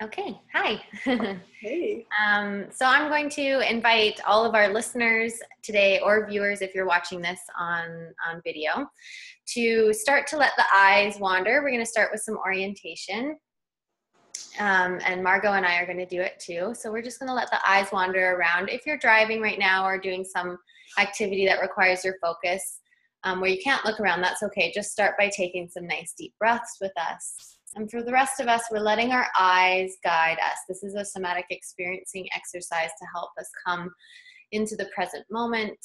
Okay, hi. hey. Um, so I'm going to invite all of our listeners today, or viewers if you're watching this on, on video, to start to let the eyes wander. We're going to start with some orientation. Um, and Margot and I are going to do it too. So we're just going to let the eyes wander around. If you're driving right now or doing some activity that requires your focus, um, where you can't look around, that's okay. Just start by taking some nice deep breaths with us. And for the rest of us, we're letting our eyes guide us. This is a somatic experiencing exercise to help us come into the present moment.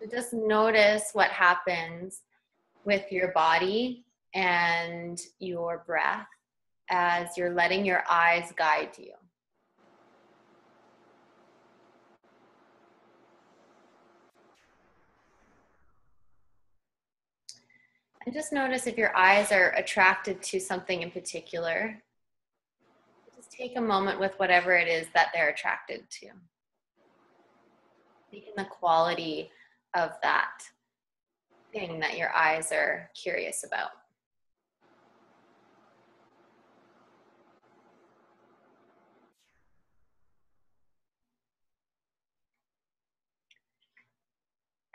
So just notice what happens with your body and your breath as you're letting your eyes guide you. And just notice if your eyes are attracted to something in particular. Just take a moment with whatever it is that they're attracted to. Taking the quality of that thing that your eyes are curious about.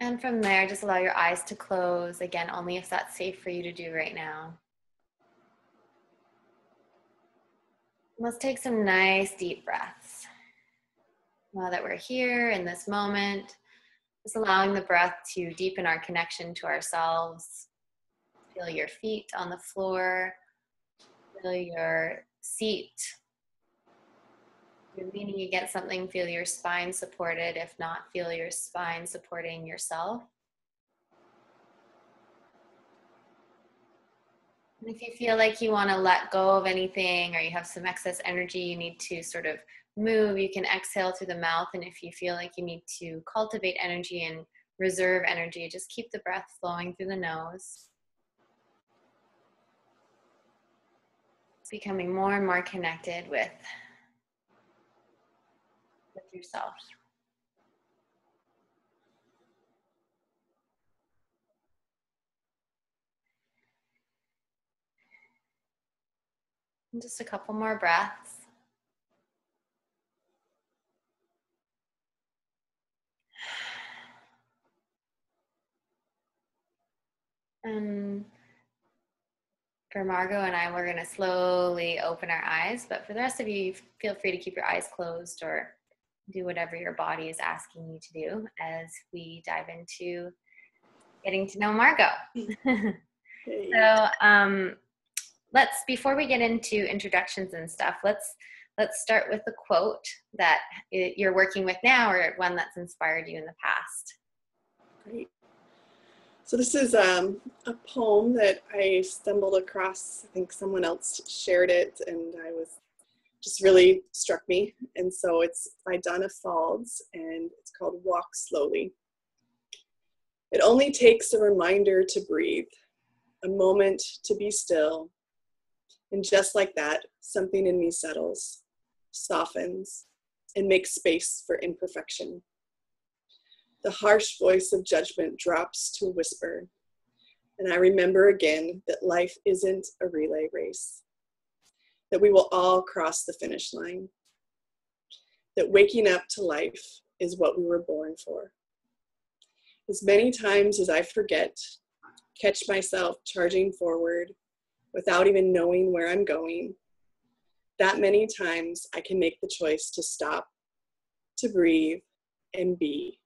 And from there, just allow your eyes to close again, only if that's safe for you to do right now. Let's take some nice deep breaths. Now that we're here in this moment, just allowing the breath to deepen our connection to ourselves. Feel your feet on the floor, feel your seat you're leaning against something, feel your spine supported. If not, feel your spine supporting yourself. And if you feel like you want to let go of anything or you have some excess energy, you need to sort of move, you can exhale through the mouth. And if you feel like you need to cultivate energy and reserve energy, just keep the breath flowing through the nose. Becoming more and more connected with yourself. And just a couple more breaths. And for Margot and I, we're going to slowly open our eyes. But for the rest of you, feel free to keep your eyes closed or do whatever your body is asking you to do as we dive into getting to know Margot. so um, let's before we get into introductions and stuff, let's let's start with the quote that you're working with now or one that's inspired you in the past. Great. So this is um, a poem that I stumbled across. I think someone else shared it, and I was just really struck me. And so it's by Donna Faulds and it's called Walk Slowly. It only takes a reminder to breathe, a moment to be still. And just like that, something in me settles, softens, and makes space for imperfection. The harsh voice of judgment drops to a whisper, and I remember again that life isn't a relay race that we will all cross the finish line. That waking up to life is what we were born for. As many times as I forget, catch myself charging forward without even knowing where I'm going, that many times I can make the choice to stop, to breathe, and be,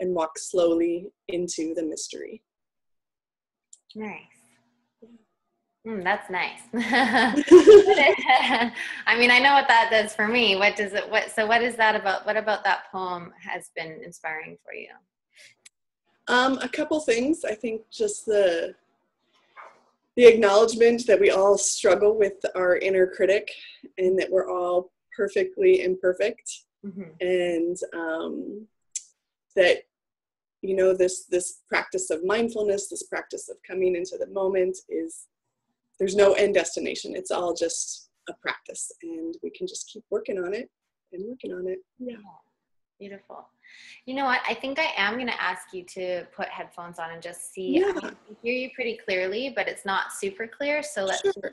and walk slowly into the mystery. Nice. Mm, that's nice. I mean, I know what that does for me. What does it? What? So, what is that about? What about that poem has been inspiring for you? Um, a couple things. I think just the the acknowledgement that we all struggle with our inner critic, and that we're all perfectly imperfect, mm-hmm. and um, that you know this this practice of mindfulness, this practice of coming into the moment is there's no end destination. It's all just a practice, and we can just keep working on it and working on it. Yeah. Beautiful. You know what? I think I am going to ask you to put headphones on and just see. Yeah. I, hear you pretty clearly, but it's not super clear. So let's sure. see if that,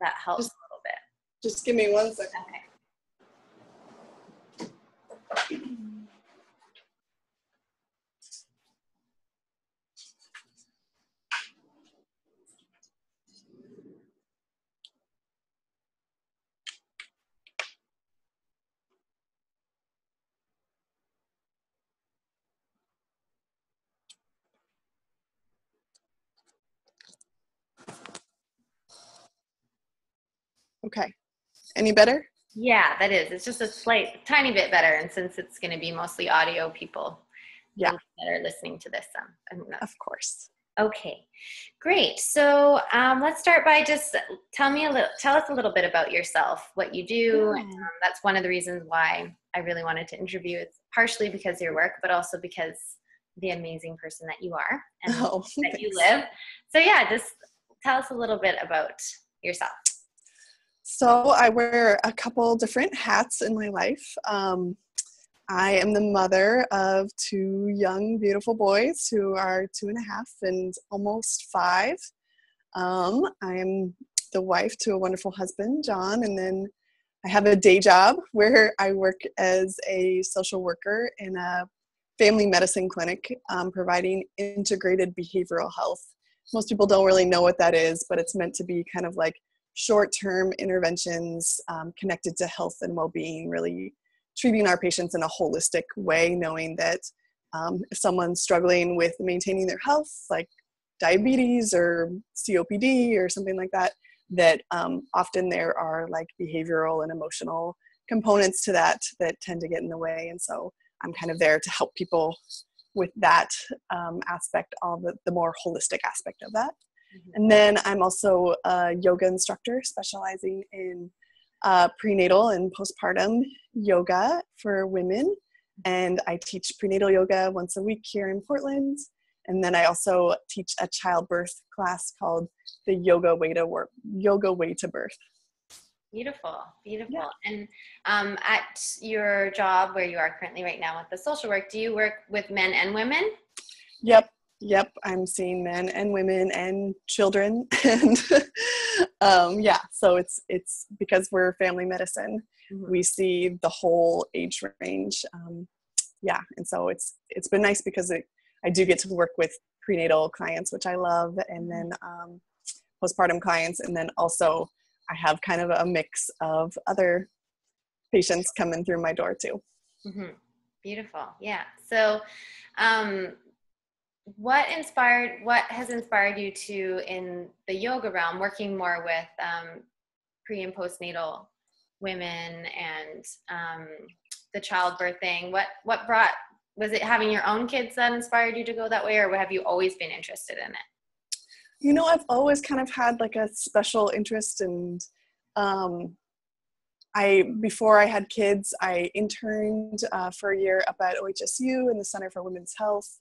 that helps just, a little bit. Just give me one second. Okay. Okay. Any better? Yeah, that is. It's just a slight, tiny bit better. And since it's going to be mostly audio people Yeah. that are listening to this, um, I Of course. Okay, great. So um, let's start by just tell me a little, tell us a little bit about yourself, what you do. Yeah. Um, that's one of the reasons why I really wanted to interview. It's partially because of your work, but also because the amazing person that you are and Oh, that you live. So yeah, just tell us a little bit about yourself. So I wear a couple different hats in my life. Um, I am the mother of two young, beautiful boys who are two and a half and almost five. Um, I am the wife to a wonderful husband, John, and then I have a day job where I work as a social worker in a family medicine clinic um, providing integrated behavioral health. Most people don't really know what that is, but it's meant to be kind of like short term interventions um, connected to health and well being, really treating our patients in a holistic way, knowing that um, if someone's struggling with maintaining their health, like diabetes or COPD or something like that, that um, often there are like behavioral and emotional components to that that tend to get in the way. And so I'm kind of there to help people with that um, aspect, all the, the more holistic aspect of that. And then I'm also a yoga instructor specializing in uh, prenatal and postpartum yoga for women. And I teach prenatal yoga once a week here in Portland. And then I also teach a childbirth class called the Yoga Way to Work, Yoga Way to Birth. Beautiful, beautiful. Yeah. And um, at your job where you are currently right now with the social work, do you work with men and women? Yep, yep. I'm seeing men and women and children, and um, yeah. So it's it's because we're family medicine. Mhm. We see the whole age range. Um, yeah, and so it's it's been nice because it, I do get to work with prenatal clients, which I love, and then um, postpartum clients, and then also I have kind of a mix of other patients coming through my door too. hmm Beautiful. Yeah. So, um, what inspired? What has inspired you to in the yoga realm, working more with um, pre and postnatal women and um, the childbirth thing? What what brought? Was it having your own kids that inspired you to go that way, or have you always been interested in it? You know, I've always kind of had like a special interest and um, I before I had kids, I interned uh, for a year up at OHSU in the Center for Women's Health,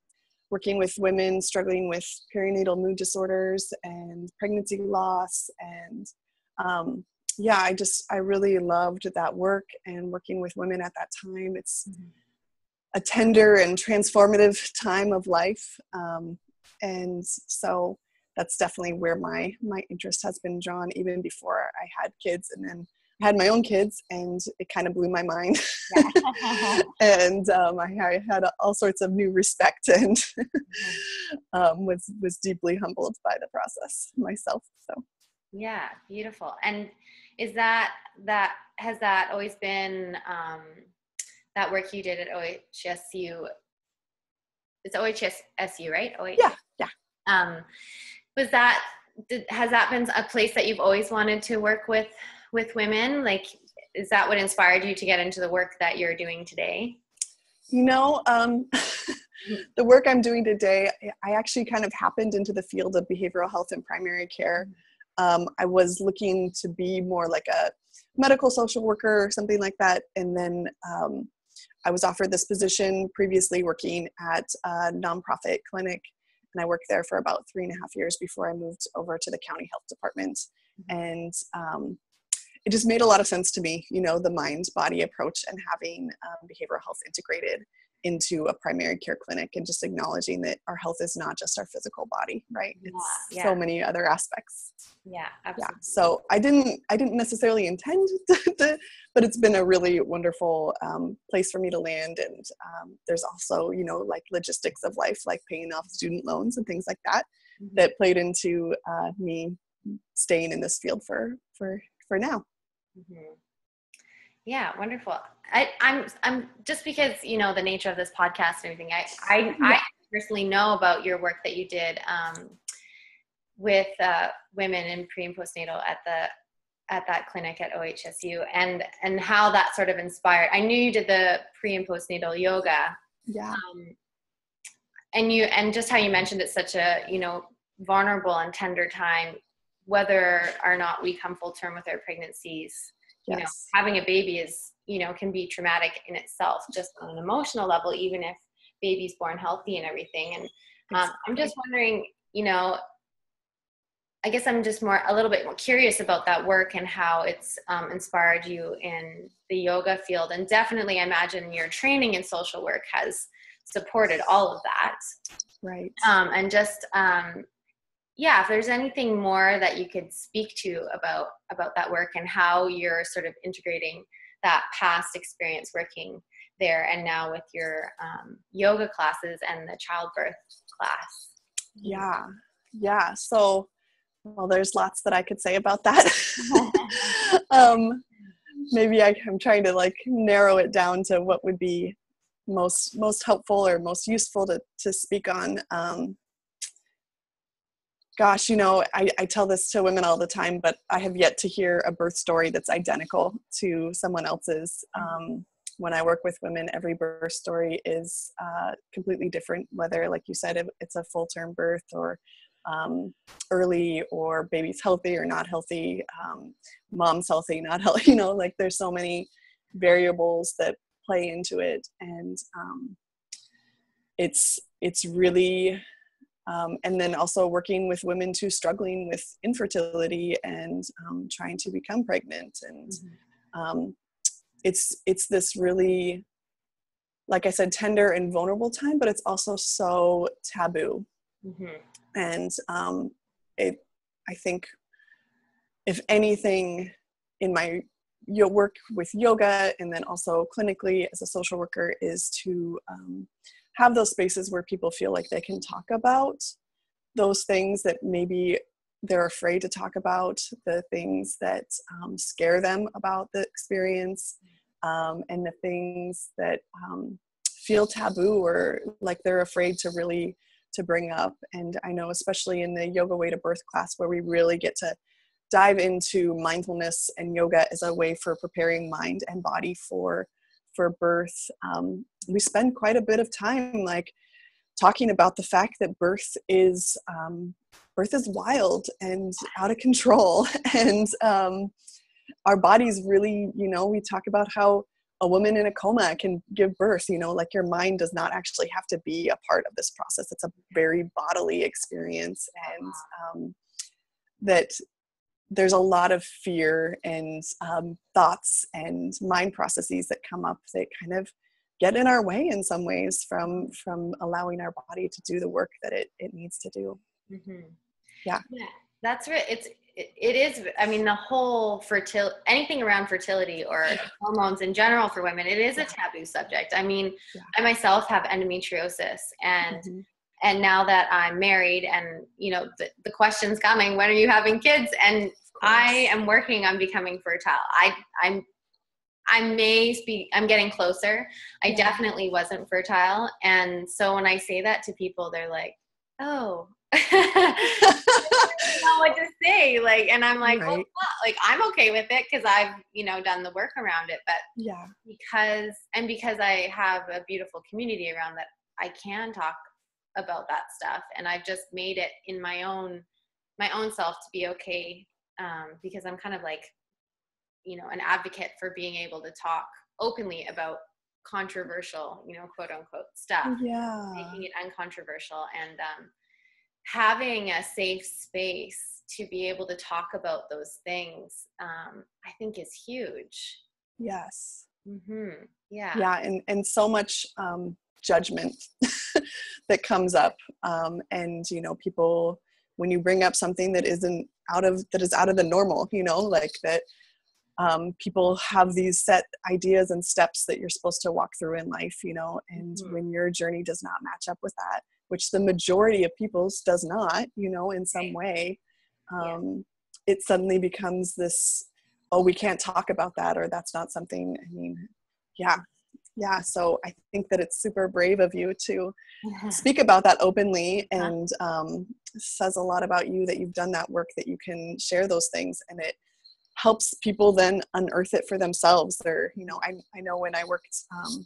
working with women struggling with perinatal mood disorders and pregnancy loss. And um, yeah, I just I really loved that work and working with women at that time. It's a tender and transformative time of life, um, and so that's definitely where my my interest has been drawn even before I had kids and then had my own kids and it kind of blew my mind and um, I, I had all sorts of new respect and um, was was deeply humbled by the process myself so Yeah, beautiful. And is that that has that always been um, that work you did at OHSU? It's OHSU, right? OH- yeah yeah Um, was that did, has that been a place that you've always wanted to work with with women? Like, is that what inspired you to get into the work that you're doing today? You know, um, the work I'm doing today, I actually kind of happened into the field of behavioral health and primary care. Um, I was looking to be more like a medical social worker or something like that. And then um, I was offered this position previously working at a nonprofit clinic. And I worked there for about three and a half years before I moved over to the county health department. And um, it just made a lot of sense to me, you know, the mind body approach and having um, behavioral health integrated into a primary care clinic and just acknowledging that our health is not just our physical body right? It's Yeah, so many other aspects. Yeah, absolutely. yeah so i didn't i didn't necessarily intend to, to but it's been a really wonderful um, place for me to land. And um, there's also you know like logistics of life like paying off student loans and things like that Mhm. that played into uh, me staying in this field for for for now Mhm. Yeah, wonderful. I, I'm I'm just because you know the nature of this podcast and everything. I I, I personally know about your work that you did um, with uh, women in pre and postnatal at the at that clinic at OHSU, and and how that sort of inspired. I knew you did the pre and postnatal yoga, yeah um, and you and just how you mentioned it's such a you know vulnerable and tender time, whether or not we come full term with our pregnancies you know yes. having a baby is you know can be traumatic in itself just on an emotional level even if baby's born healthy and everything. And um, i'm just wondering you know i guess i'm just more a little bit more curious about that work and how it's um, inspired you in the yoga field. And definitely I imagine your training in social work has supported all of that. Right. Um, and just um, yeah if there's anything more that you could speak to about about that work and how you're sort of integrating that past experience working there and now with your um, yoga classes and the childbirth class? Yeah. Yeah. So well there's lots that i could say about that. Um maybe I, i'm trying to like narrow it down to what would be most most helpful or most useful to to speak on. Um gosh you know I, I tell this to women all the time but i have yet to hear a birth story that's identical to someone else's. Um, when i work with women every birth story is uh, completely different whether like you said it's a full term birth or um, early or baby's healthy or not healthy um, mom's healthy not healthy you know like there's so many variables that play into it. And um, it's it's really um, and then also working with women too struggling with infertility and um, trying to become pregnant. And um, it's it's this really like i said tender and vulnerable time but it's also so taboo. Mhm. and um, it i think if anything in my work with yoga and then also clinically as a social worker is to um, have those spaces where people feel like they can talk about those things that maybe they're afraid to talk about the things that um, scare them about the experience um, and the things that um, feel taboo or like they're afraid to really to bring up. And i know especially in the yoga way to birth class where we really get to dive into mindfulness and yoga as a way for preparing mind and body for for birth um, we spend quite a bit of time like talking about the fact that birth is um, birth is wild and out of control. And um, our bodies really you know we talk about how a woman in a coma can give birth you know like your mind does not actually have to be a part of this process. It's a very bodily experience. And um, that there's a lot of fear and um, thoughts and mind processes that come up that kind of get in our way in some ways from from allowing our body to do the work that it, it needs to do Mhm. Yeah. yeah that's right it's it, it is i mean the whole fertility anything around fertility or hormones in general for women it is a taboo subject i mean Yeah. i myself have endometriosis and Mhm. And now that i'm married and you know the, the question's coming when are you having kids? And i am working on becoming fertile. I i'm i may be i'm getting closer. I Yeah. definitely wasn't fertile. And so when i say that to people they're like oh. I don't know what to say like and i'm like Right. not- like i'm okay with it because i've you know done the work around it but yeah. because and because i have a beautiful community around that i can talk about that stuff. And i've just made it in my own my own self to be okay um, because i'm kind of like you know an advocate for being able to talk openly about controversial you know quote unquote stuff yeah. making it uncontroversial. And um, having a safe space to be able to talk about those things um, i think is huge. Yes. Hmm yeah. Yeah and and so much um judgment that comes up um, and you know people when you bring up something that isn't out of that is out of the normal you know like that um, people have these set ideas and steps that you're supposed to walk through in life you know and mm-hmm. when your journey does not match up with that which the majority of people's does not you know in some way um, yeah. it suddenly becomes this oh we can't talk about that or that's not something i mean yeah yeah so i think that it's super brave of you to speak about that openly and um, says a lot about you that you've done that work that you can share those things and it helps people then unearth it for themselves. Or you know i, I know when i worked um,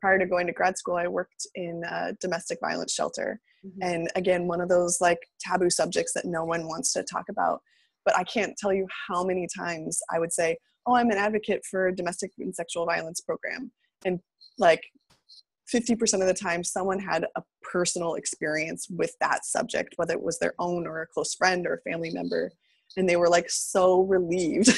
prior to going to grad school i worked in a domestic violence shelter mm-hmm. and again one of those like taboo subjects that no one wants to talk about but i can't tell you how many times i would say oh i'm an advocate for a domestic and sexual violence program and like 50% of the time someone had a personal experience with that subject whether it was their own or a close friend or a family member and they were like so relieved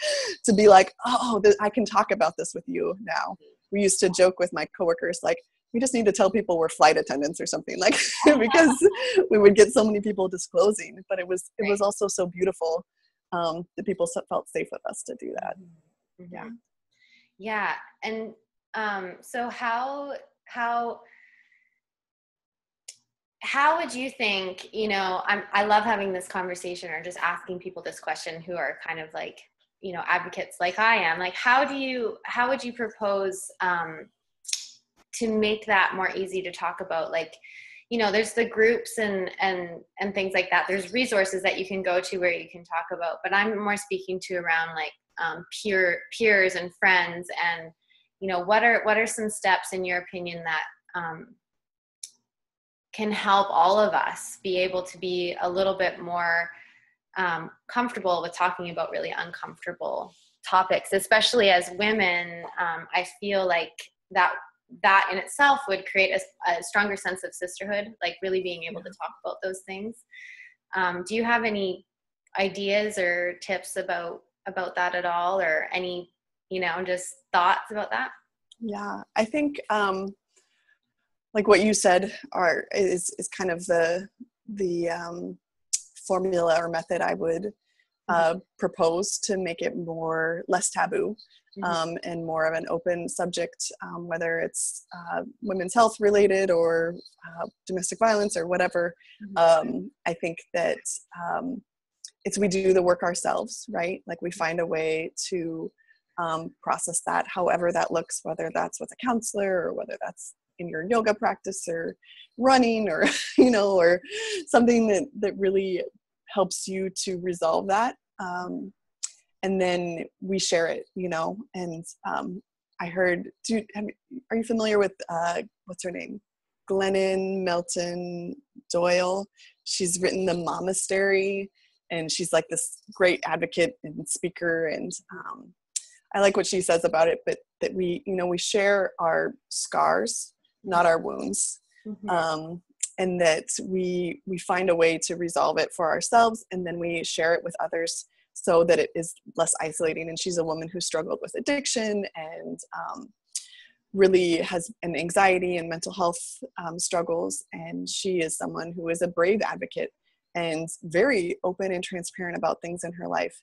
to be like oh th- i can talk about this with you now. We used to joke with my coworkers like we just need to tell people we're flight attendants or something like because we would get so many people disclosing but it was it was also so beautiful um, that people felt safe with us to do that. Mm-hmm. yeah. Yeah and um, so how how how would you think you know I'm, i love having this conversation or just asking people this question who are kind of like you know advocates like i am like how do you how would you propose um, to make that more easy to talk about? Like you know there's the groups and and and things like that. There's resources that you can go to where you can talk about but i'm more speaking to around like um, peer peers and friends and you know what are what are some steps in your opinion that um, can help all of us be able to be a little bit more um, comfortable with talking about really uncomfortable topics especially as women um, i feel like that that in itself would create a, a, stronger sense of sisterhood like really being able to talk about those things. Um, do you have any ideas or tips about about that at all or any you know just thoughts about that yeah i think um like what you said are is is kind of the the um formula or method i would uh, mm-hmm. propose to make it more less taboo mm-hmm. um, and more of an open subject, um, whether it's uh, women's health related or uh, domestic violence or whatever. Mm-hmm. Um, I think that um, it's we do the work ourselves, right? Like we find a way to um, process that, however that looks, whether that's with a counselor or whether that's in your yoga practice or running or you know or something that that really helps you to resolve that um, and then we share it you know and um, i heard do have, are you familiar with uh, what's her name? Glennon melton doyle. She's written the momastery and she's like this great advocate and speaker and um, i like what she says about it but that we you know we share our scars not our wounds. Mm-hmm. um, and that we we find a way to resolve it for ourselves and then we share it with others so that it is less isolating. And she's a woman who struggled with addiction and um, really has an anxiety and mental health um, struggles. And she is someone who is a brave advocate and very open and transparent about things in her life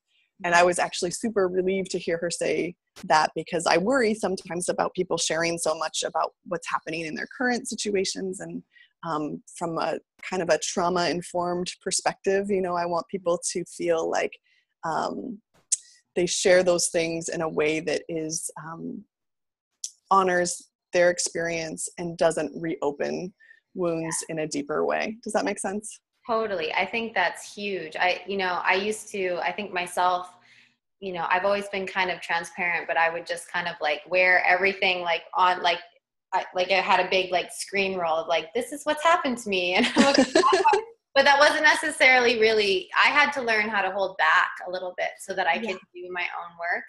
and I was actually super relieved to hear her say that because I worry sometimes about people sharing so much about what's happening in their current situations and um, from a kind of a trauma informed perspective. You know, I want people to feel like um, they share those things in a way that is um, honors their experience and doesn't reopen wounds in a deeper way. Does that make sense? Totally. I think that's huge. I, you know, I used to, I think myself, you know, I've always been kind of transparent, but I would just kind of like wear everything like on, like, I, like I had a big like screen roll of like, this is what's happened to me. And but that wasn't necessarily really, I had to learn how to hold back a little bit so that I yeah. could do my own work.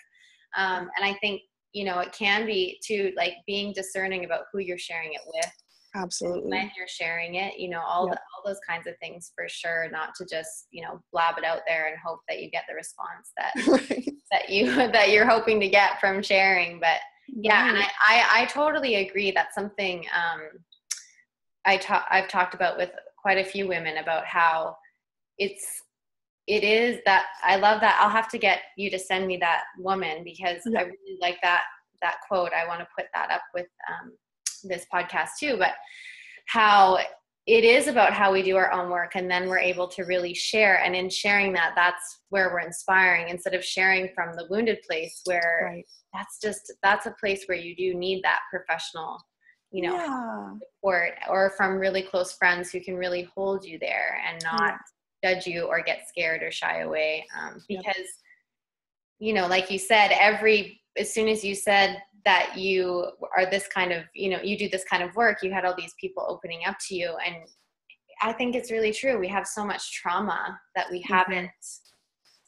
Um, and I think, you know, it can be to like being discerning about who you're sharing it with absolutely when you're sharing it you know all yep. the, all those kinds of things for sure not to just you know blab it out there and hope that you get the response that right. that you that you're hoping to get from sharing but yeah and I, I, I totally agree that's something um i talk i've talked about with quite a few women about how it's it is that i love that i'll have to get you to send me that woman because yeah. i really like that that quote i want to put that up with um, this podcast too but how it is about how we do our own work and then we're able to really share and in sharing that that's where we're inspiring instead of sharing from the wounded place where right. that's just that's a place where you do need that professional you know yeah. support or from really close friends who can really hold you there and not yeah. judge you or get scared or shy away um, because yep. you know like you said every as soon as you said that you are this kind of you know you do this kind of work you had all these people opening up to you and i think it's really true. We have so much trauma that we mm-hmm. haven't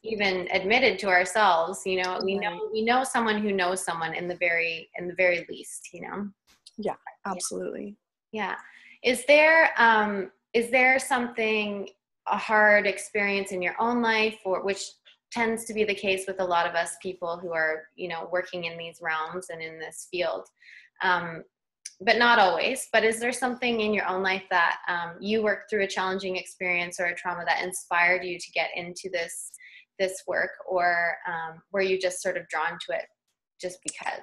even admitted to ourselves you know we know we know someone who knows someone in the very in the very least you know? Yeah. absolutely. Yeah. Is there um is there something a hard experience in your own life or which tends to be the case with a lot of us people who are you know working in these realms and in this field. Um, but not always. But is there something in your own life that um, you worked through a challenging experience or a trauma that inspired you to get into this this work? Or um, were you just sort of drawn to it just because?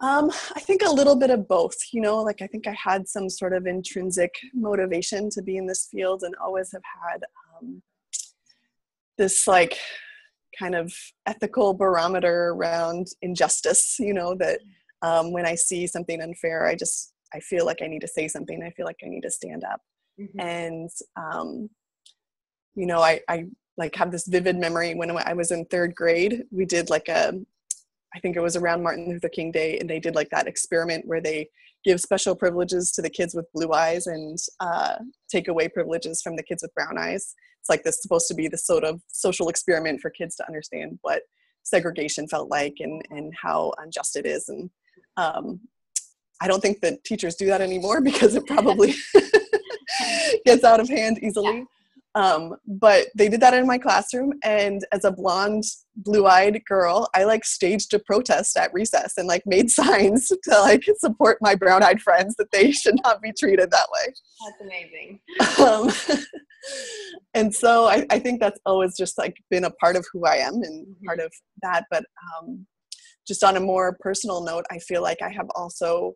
Um, I think a little bit of both, you know, like I think I had some sort of intrinsic motivation to be in this field and always have had um, this like kind of ethical barometer around injustice you know that um, when i see something unfair i just i feel like i need to say something. I feel like i need to stand up. Mm-hmm. and um, you know I, I like have this vivid memory when i was in third grade we did like a i think it was around martin luther king day and they did like that experiment where they give special privileges to the kids with blue eyes and uh, take away privileges from the kids with brown eyes it's like this supposed to be this sort of social experiment for kids to understand what segregation felt like and and how unjust it is. And um, i don't think that teachers do that anymore because it probably gets out of hand easily um, but they did that in my classroom, and as a blonde, blue-eyed girl, I like staged a protest at recess and like made signs to like support my brown-eyed friends that they should not be treated that way. That's amazing. Um, and so I, I, think that's always just like been a part of who I am and mm-hmm. part of that. But um, just on a more personal note, I feel like I have also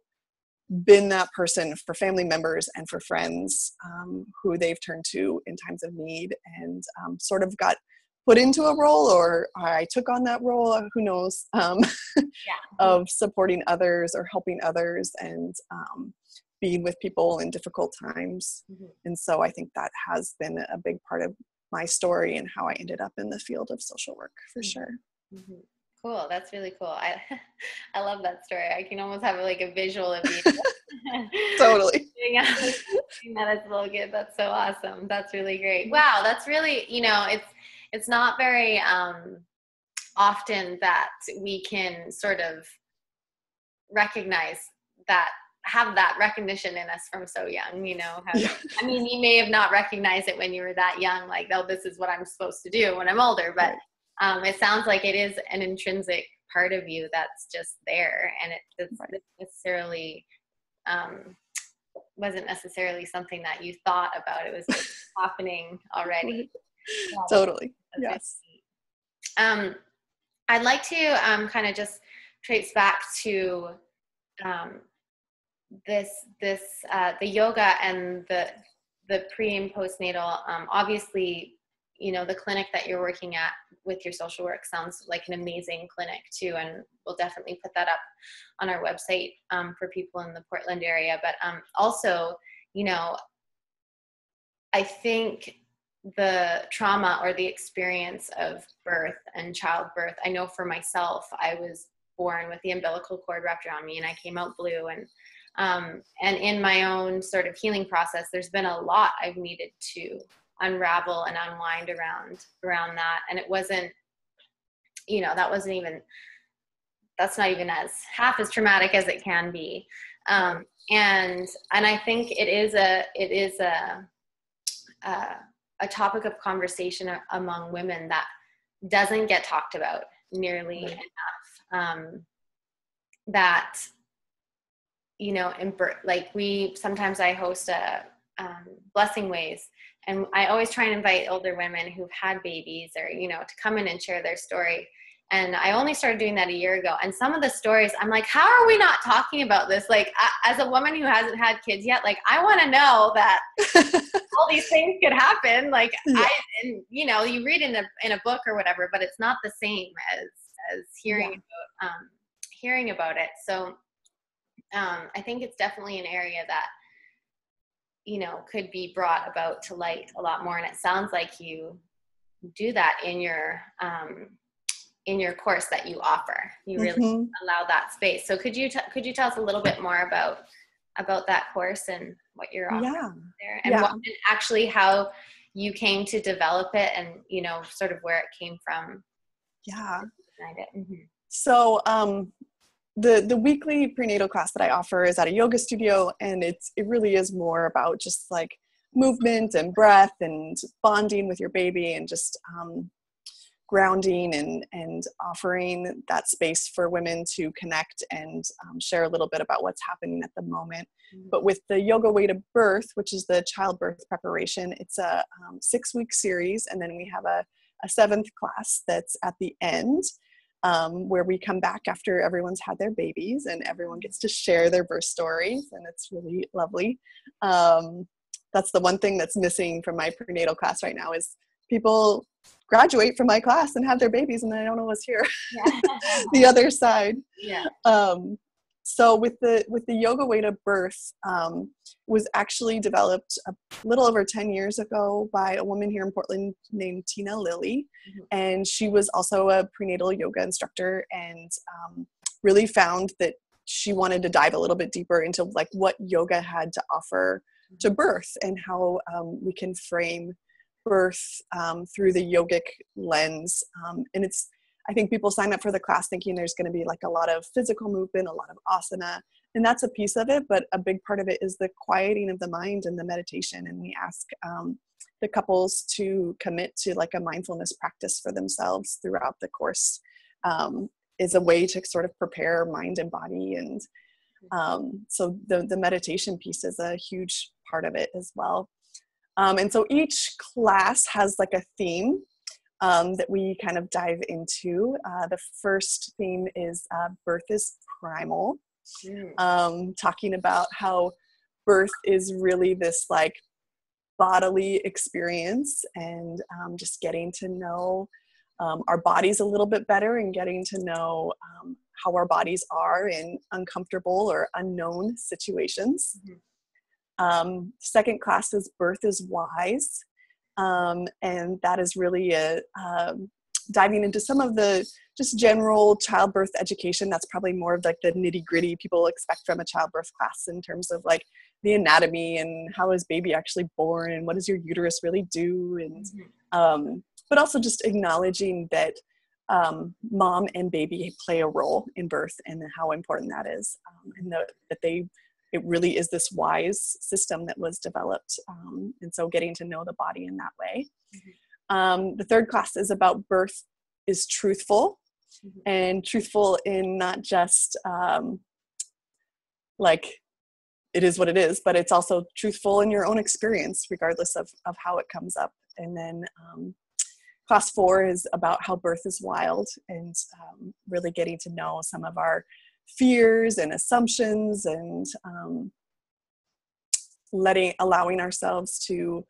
been that person for family members and for friends um, who they've turned to in times of need and um, sort of got put into a role or I took on that role, who knows, um, yeah. of supporting others or helping others and um, being with people in difficult times. Mm-hmm. And so I think that has been a big part of my story and how I ended up in the field of social work for mm-hmm. sure. Mm-hmm. Cool. That's really cool. I I love that story. I can almost have like a visual of you. totally. that is a little good. That's so awesome. That's really great. Wow. That's really, you know, it's it's not very um often that we can sort of recognize that have that recognition in us from so young you know have, yeah. i mean you may have not recognized it when you were that young like oh this is what i'm supposed to do when i'm older but um, it sounds like it is an intrinsic part of you that's just there and it, it's right. necessarily um, wasn't necessarily something that you thought about. It was happening already. Yeah, totally. Yes. um, i'd like to um, kind of just trace back to um, this this uh, the yoga and the the pre and postnatal. Um, obviously you know the clinic that you're working at with your social work sounds like an amazing clinic too and we'll definitely put that up on our website um, for people in the portland area. But um, also you know i think the trauma or the experience of birth and childbirth i know for myself i was born with the umbilical cord wrapped around me and i came out blue and um, and in my own sort of healing process there's been a lot i've needed to unravel and unwind around around that. And it wasn't you know that wasn't even that's not even as half as traumatic as it can be. Um, and and i think it is a it is a a, a topic of conversation among women that doesn't get talked about nearly right. enough. Um, that you know in like we sometimes i host a um, blessing ways and i always try and invite older women who've had babies or you know to come in and share their story. And i only started doing that a year ago. And some of the stories i'm like how are we not talking about this? Like as a woman who hasn't had kids yet like i want to know that all these things could happen. Like yeah. i and you know you read in a in a book or whatever but it's not the same as as hearing yeah. about um hearing about it. So um i think it's definitely an area that you know could be brought about to light a lot more and it sounds like you do that in your um in your course that you offer. You really mm-hmm. allow that space. So could you t- could you tell us a little bit more about about that course and what you're offering yeah. there and, yeah. what, and actually how you came to develop it and you know sort of where it came from. Yeah. Mm-hmm. So um, the the weekly prenatal class that I offer is at a yoga studio, and it's it really is more about just like movement and breath and bonding with your baby and just um, grounding and, and offering that space for women to connect and um, share a little bit about what's happening at the moment. Mm-hmm. But with the Yoga Way to Birth, which is the childbirth preparation, it's a um, six week series, and then we have a, a seventh class that's at the end. Um, where we come back after everyone's had their babies and everyone gets to share their birth stories, and it's really lovely. Um, that's the one thing that's missing from my prenatal class right now is people graduate from my class and have their babies and then I don't know what's here yeah. the other side yeah um, so with the with the yoga way to birth um, was actually developed a little over 10 years ago by a woman here in portland named tina lilly mm-hmm. and she was also a prenatal yoga instructor and um, really found that she wanted to dive a little bit deeper into like what yoga had to offer to mm-hmm. birth and how um, we can frame birth um, through the yogic lens. Um, and it's, I think people sign up for the class thinking there's going to be like a lot of physical movement, a lot of asana, and that's a piece of it. But a big part of it is the quieting of the mind and the meditation. And we ask um, the couples to commit to like a mindfulness practice for themselves throughout the course. Um, is a way to sort of prepare mind and body and um, so the, the meditation piece is a huge part of it as well um, and so each class has like a theme um, that we kind of dive into. Uh, the first theme is uh, birth is primal, mm. um, talking about how birth is really this like bodily experience and um, just getting to know um, our bodies a little bit better and getting to know um, how our bodies are in uncomfortable or unknown situations. Mm-hmm. Um, second class is Birth is Wise. Um, and that is really a, um, diving into some of the just general childbirth education. That's probably more of like the nitty gritty people expect from a childbirth class in terms of like the anatomy and how is baby actually born and what does your uterus really do and mm-hmm. um, but also just acknowledging that um, mom and baby play a role in birth and how important that is um, and the, that they it really is this wise system that was developed. Um, and so getting to know the body in that way. Mm-hmm. Um, the third class is about birth is truthful mm-hmm. and truthful in not just um, like it is what it is, but it's also truthful in your own experience, regardless of, of how it comes up. And then um, class four is about how birth is wild and um, really getting to know some of our fears and assumptions and um, letting allowing ourselves to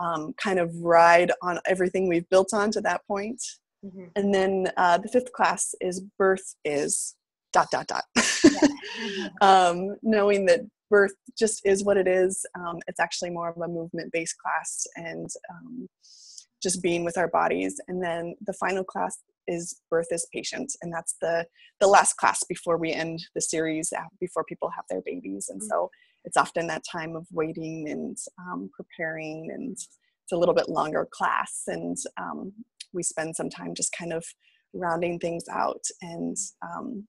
um, kind of ride on everything we've built on to that point mm-hmm. and then uh, the fifth class is birth is dot dot dot yeah. um, knowing that birth just is what it is um, it's actually more of a movement based class and um, just being with our bodies. And then the final class is birth is patient. And that's the the last class before we end the series uh, before people have their babies. And mm-hmm. so it's often that time of waiting and um, preparing. And it's a little bit longer class. And um, we spend some time just kind of rounding things out. And um,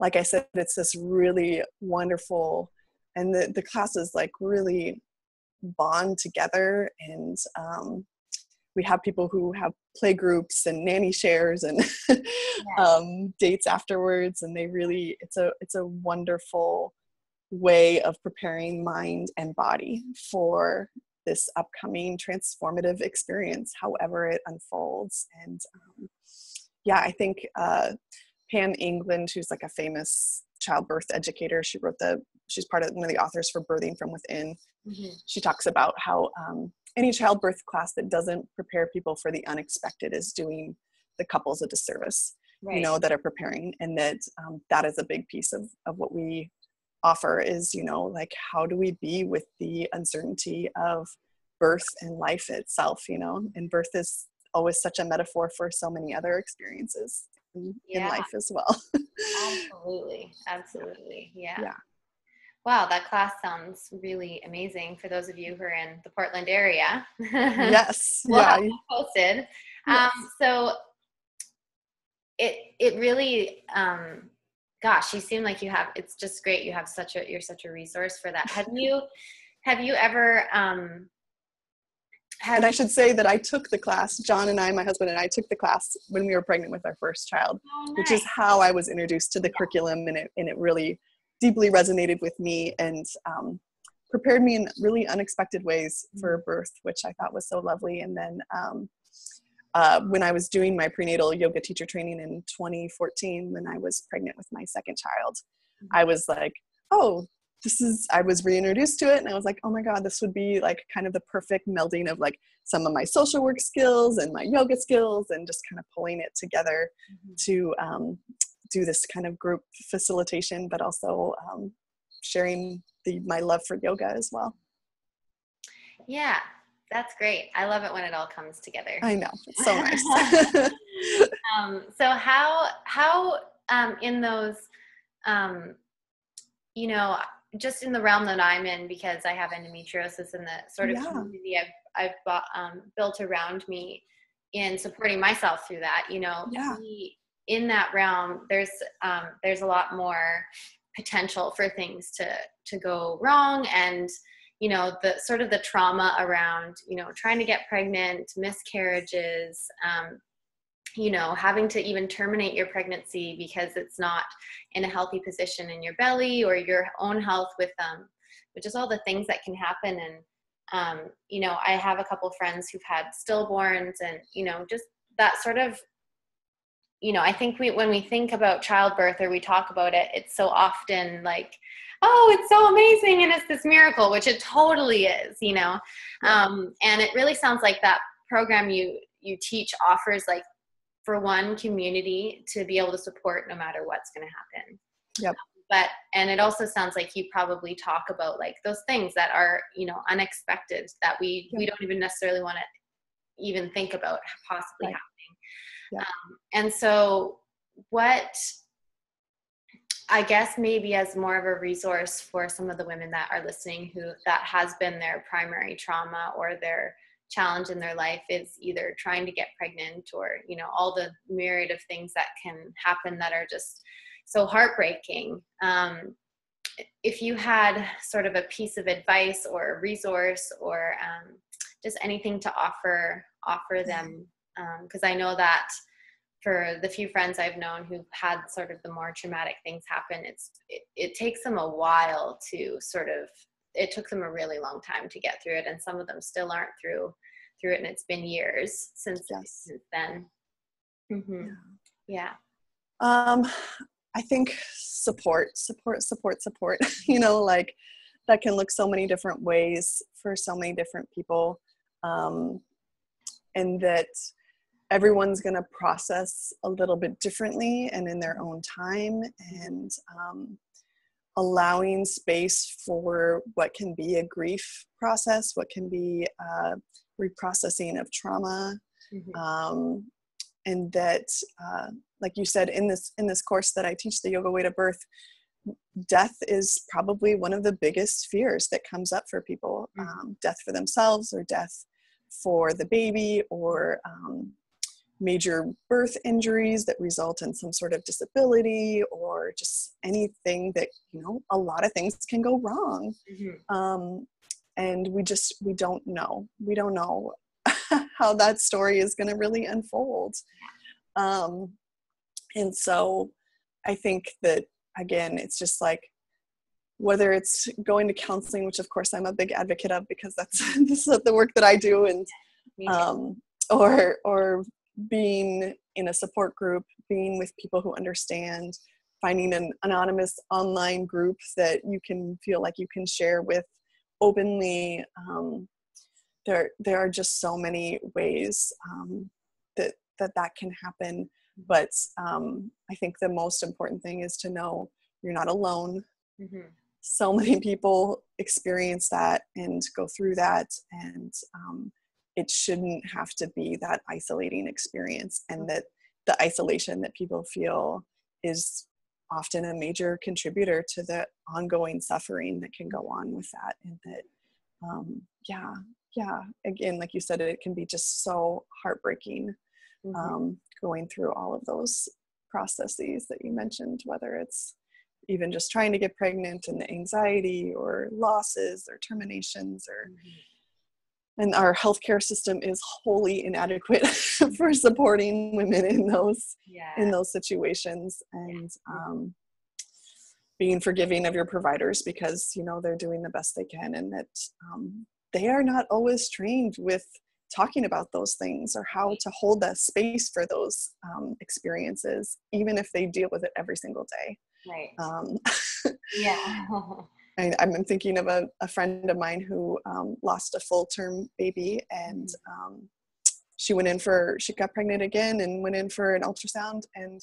like i said it's this really wonderful and the, the classes like really bond together. And um, we have people who have play groups and nanny shares and yeah. um, dates afterwards and they really it's a it's a wonderful way of preparing mind and body for this upcoming transformative experience however it unfolds and um, yeah i think uh, pam england who's like a famous childbirth educator she wrote the she's part of one of the authors for birthing from within mm-hmm. she talks about how um, any childbirth class that doesn't prepare people for the unexpected is doing the couples a disservice right. you know that are preparing and that um, that is a big piece of, of what we offer is you know like how do we be with the uncertainty of birth and life itself you know and birth is always such a metaphor for so many other experiences in, yeah. in life as well absolutely absolutely yeah. yeah Wow, that class sounds really amazing for those of you who are in the Portland area. Yes. we'll yeah. posted. Yes. Um, so it it really um, gosh, you seem like you have it's just great you have such a you're such a resource for that. Have you have you ever um have and I should say that I took the class, John and I, my husband and I took the class when we were pregnant with our first child, oh, nice. which is how I was introduced to the yeah. curriculum and it and it really deeply resonated with me and um, prepared me in really unexpected ways for mm. birth, which I thought was so lovely. And then um, uh, when I was doing my prenatal yoga teacher training in 2014, when I was pregnant with my second child, mm-hmm. I was like, oh, this is, I was reintroduced to it and I was like, oh my God, this would be like kind of the perfect melding of like some of my social work skills and my yoga skills and just kind of pulling it together mm-hmm. to um, do this kind of group facilitation, but also um, sharing the, my love for yoga as well. Yeah, that's great. I love it when it all comes together. I know. It's so nice. um, so how, how um, in those, um, you know, just in the realm that I'm in, because I have endometriosis and the sort of yeah. community I've, I've bought, um, built around me in supporting myself through that, you know, yeah. we, in that realm there's um, there's a lot more potential for things to to go wrong. And you know the sort of the trauma around you know trying to get pregnant miscarriages um, you know having to even terminate your pregnancy because it's not in a healthy position in your belly or your own health with them um, which is all the things that can happen. And um, you know i have a couple friends who've had stillborns and you know just that sort of you know, I think we when we think about childbirth or we talk about it, it's so often like, oh, it's so amazing and it's this miracle, which it totally is, you know. Um, and it really sounds like that program you you teach offers like for one community to be able to support no matter what's going to happen. Yep. But and it also sounds like you probably talk about like those things that are you know unexpected that we yep. we don't even necessarily want to even think about possibly right. happening yeah. Um, and so, what I guess maybe as more of a resource for some of the women that are listening who that has been their primary trauma or their challenge in their life is either trying to get pregnant or you know all the myriad of things that can happen that are just so heartbreaking um, if you had sort of a piece of advice or a resource or um, just anything to offer offer them because um, I know that for the few friends I've known who've had sort of the more traumatic things happen, it's it, it takes them a while to sort of it took them a really long time to get through it, and some of them still aren't through through it, and it's been years since yes. since then. Mm-hmm. Yeah. Um, I think support, support, support, support. you know, like that can look so many different ways for so many different people, um, and that everyone's going to process a little bit differently and in their own time and um, allowing space for what can be a grief process what can be a reprocessing of trauma mm-hmm. um, and that uh, like you said in this in this course that i teach the yoga way to birth death is probably one of the biggest fears that comes up for people mm-hmm. um, death for themselves or death for the baby or um, major birth injuries that result in some sort of disability or just anything that you know a lot of things can go wrong. Mm-hmm. um, and we just we don't know. We don't know how that story is going to really unfold. Um, and so i think that again it's just like whether it's going to counseling which of course i'm a big advocate of because that's this is the work that i do and um, or or being in a support group being with people who understand finding an anonymous online group that you can feel like you can share with openly um, there there are just so many ways um, that that that can happen but um, i think the most important thing is to know you're not alone mm-hmm. so many people experience that and go through that and um, it shouldn't have to be that isolating experience and mm-hmm. that the isolation that people feel is often a major contributor to the ongoing suffering that can go on with that and that um, yeah yeah again like you said it can be just so heartbreaking mm-hmm. um, going through all of those processes that you mentioned whether it's even just trying to get pregnant and the anxiety or losses or terminations or mm-hmm and our healthcare system is wholly inadequate for supporting women in those yeah. in those situations and um, being forgiving of your providers because you know they're doing the best they can and that um, they are not always trained with talking about those things or how to hold that space for those um, experiences even if they deal with it every single day. Right. Um, yeah I, am thinking of a, a, friend of mine who um, lost a full term baby and mm-hmm. um, she went in for, she got pregnant again and went in for an ultrasound and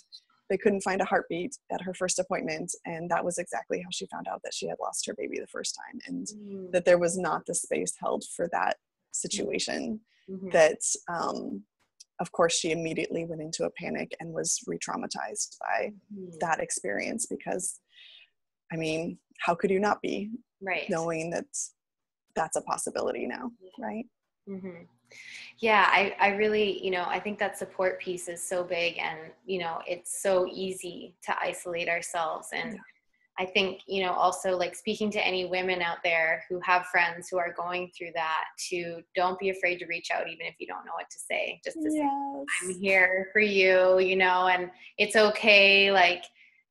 they couldn't find a heartbeat at her first appointment. And that was exactly how she found out that she had lost her baby the first time and mm. that there was not the space held for that situation. Mm-hmm. That, um, of course, she immediately went into a panic and was re traumatized by mm-hmm. that experience because, I mean, how could you not be right knowing that that's a possibility now right mm-hmm. yeah I, I really you know i think that support piece is so big and you know it's so easy to isolate ourselves and yeah. I think, you know, also like speaking to any women out there who have friends who are going through that to don't be afraid to reach out even if you don't know what to say. Just to yes. say, I'm here for you, you know, and it's okay. Like,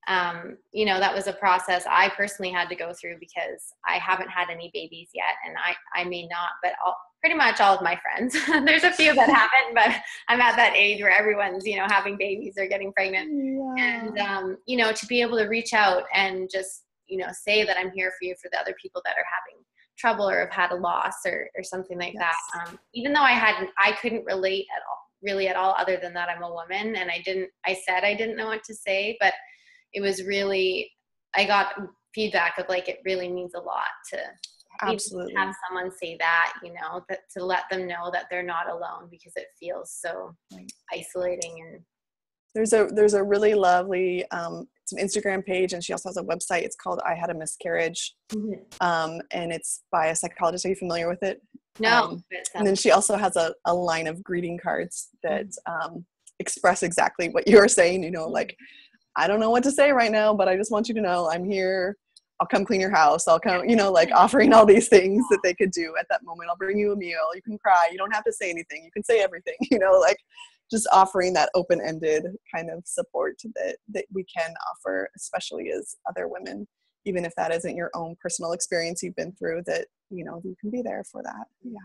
um, you know that was a process i personally had to go through because i haven't had any babies yet and i i may not but all, pretty much all of my friends there's a few that haven't but i'm at that age where everyone's you know having babies or getting pregnant yeah. and um, you know to be able to reach out and just you know say that i'm here for you for the other people that are having trouble or have had a loss or, or something like yes. that um, even though i hadn't i couldn't relate at all really at all other than that i'm a woman and i didn't i said i didn't know what to say but it was really I got feedback of like it really means a lot to absolutely. have someone say that you know that to let them know that they're not alone because it feels so isolating and there's a there's a really lovely um, it's an instagram page and she also has a website. It's called i had a miscarriage mm-hmm. um, and it's by a psychologist. Are you familiar with it? No um, and then she also has a, a line of greeting cards that mm-hmm. um, express exactly what you're saying you know like I don't know what to say right now, but I just want you to know I'm here. I'll come clean your house. I'll come, you know, like offering all these things that they could do at that moment. I'll bring you a meal. You can cry. You don't have to say anything. You can say everything, you know, like just offering that open ended kind of support that, that we can offer, especially as other women, even if that isn't your own personal experience you've been through, that, you know, you can be there for that. Yeah.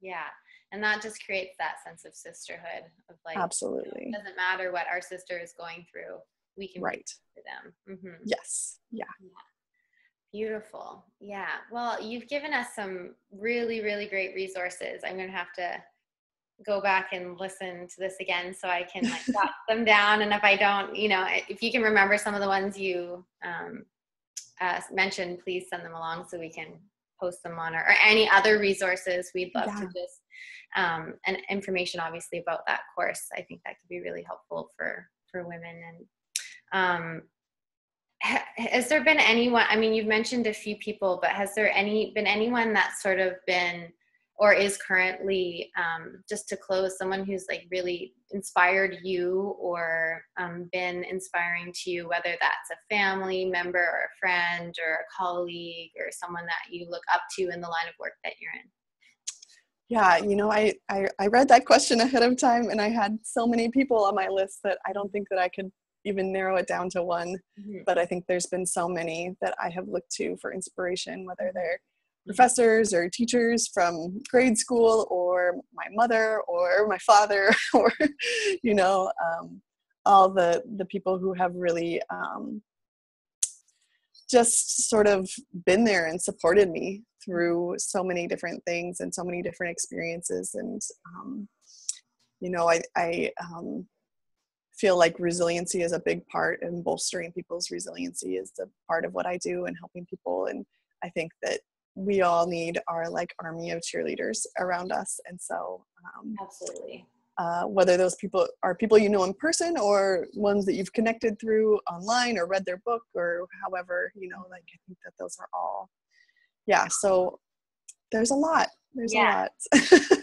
Yeah and that just creates that sense of sisterhood of like absolutely it doesn't matter what our sister is going through we can right for them. Mm-hmm. Yes. Yeah. yeah. Beautiful. Yeah. Well, you've given us some really, really great resources. I'm going to have to go back and listen to this again so I can like jot them down. And if I don't, you know, if you can remember some of the ones you um, uh, mentioned, please send them along so we can post them on our, or any other resources. We'd love yeah. to just um, and information obviously about that course. I think that could be really helpful for for women and um, has there been anyone i mean you've mentioned a few people but has there any been anyone that's sort of been or is currently um, just to close someone who's like really inspired you or um, been inspiring to you whether that's a family member or a friend or a colleague or someone that you look up to in the line of work that you're in? Yeah, you know, I, I I read that question ahead of time, and I had so many people on my list that I don't think that I could even narrow it down to one. Mm-hmm. But I think there's been so many that I have looked to for inspiration, whether mm-hmm. they're professors or teachers from grade school or my mother or my father or you know um, all the the people who have really um, just sort of been there and supported me through so many different things and so many different experiences and um, you know i, I um, feel like resiliency is a big part and bolstering people's resiliency is a part of what i do and helping people. And i think that we all need our like army of cheerleaders around us. And so um, absolutely. uh, whether those people are people you know in person or ones that you've connected through online or read their book or however you know like i think that those are all yeah so there's a lot. There's yeah. a lot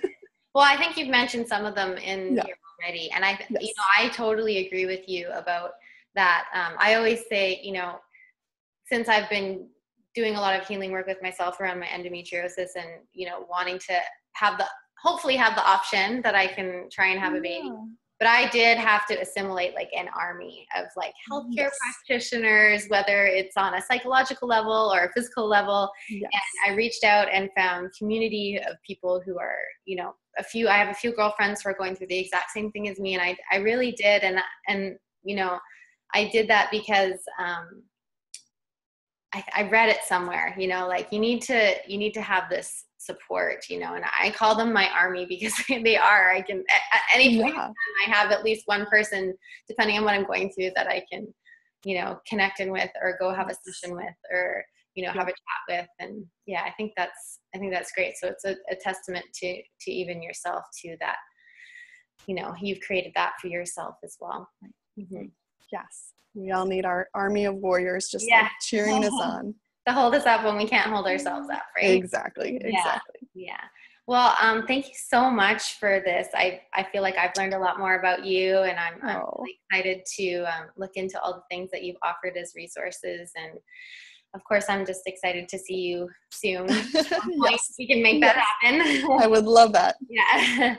well i think you've mentioned some of them in yeah. here already and i yes. you know i totally agree with you about that um, i always say you know since i've been doing a lot of healing work with myself around my endometriosis and you know wanting to have the hopefully have the option that i can try and have a baby but i did have to assimilate like an army of like healthcare yes. practitioners whether it's on a psychological level or a physical level yes. and i reached out and found community of people who are you know a few i have a few girlfriends who are going through the exact same thing as me and i i really did and and you know i did that because um I, I read it somewhere you know like you need to you need to have this support you know and i call them my army because they are i can at, any point yeah. i have at least one person depending on what i'm going through that i can you know connect in with or go have a session with or you know have a chat with and yeah i think that's i think that's great so it's a, a testament to to even yourself to that you know you've created that for yourself as well mm-hmm. yes we all need our army of warriors just yeah. like cheering us on. To hold us up when we can't hold ourselves up, right? Exactly. Exactly. Yeah. yeah. Well, um, thank you so much for this. I, I feel like I've learned a lot more about you, and I'm, I'm oh. really excited to um, look into all the things that you've offered as resources. And of course, I'm just excited to see you soon. yes. We can make yes. that happen. I would love that. Yeah.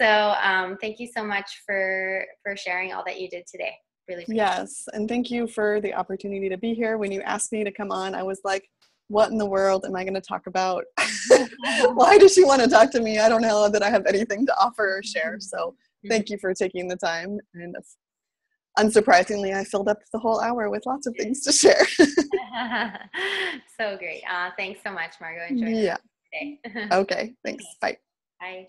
So, um, thank you so much for for sharing all that you did today really yes and thank you for the opportunity to be here when you asked me to come on i was like what in the world am i going to talk about why does she want to talk to me i don't know that i have anything to offer or share mm-hmm. so thank you for taking the time and unsurprisingly i filled up the whole hour with lots of things to share. So great. Uh, thanks so much margot enjoy yeah. okay thanks. Bye. Bye